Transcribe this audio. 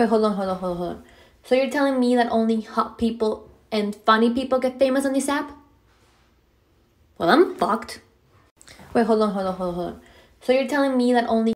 Wait, hold on, hold on, hold on, hold on. So you're telling me that only hot people and funny people get famous on this app? Well, I'm fucked. Wait, hold on, hold on, hold on, hold on. So you're telling me that only